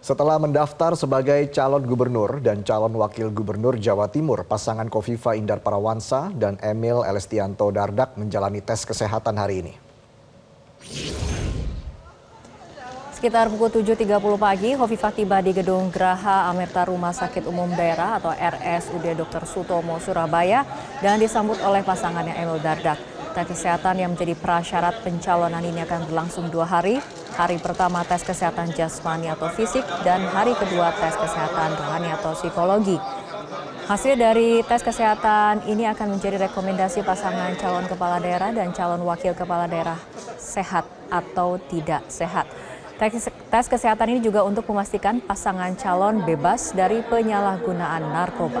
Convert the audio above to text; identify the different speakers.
Speaker 1: Setelah mendaftar sebagai calon gubernur dan calon wakil gubernur Jawa Timur, pasangan Kofifa Indar Parawansa dan Emil Elestianto Dardak menjalani tes kesehatan hari ini.
Speaker 2: Sekitar pukul 7.30 pagi, Hovifah tiba di Gedung Graha Amerta Rumah Sakit Umum Daerah atau RSUD Dr. Sutomo, Surabaya dan disambut oleh pasangannya Emil Dardak. Tes kesehatan yang menjadi prasyarat pencalonan ini akan berlangsung dua hari. Hari pertama tes kesehatan jasmani atau fisik dan hari kedua tes kesehatan rohani atau psikologi. Hasil dari tes kesehatan ini akan menjadi rekomendasi pasangan calon kepala daerah dan calon wakil kepala daerah sehat atau tidak sehat. Tes kesehatan ini juga untuk memastikan pasangan calon bebas dari penyalahgunaan narkoba.